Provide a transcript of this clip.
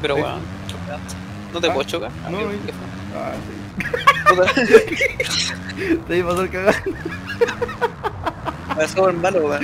Pero weón, chocaste. ¿No te Ah, puedo chocar? no, Ah, sí. Te iba a hacer cagar. Me hace malo, weón.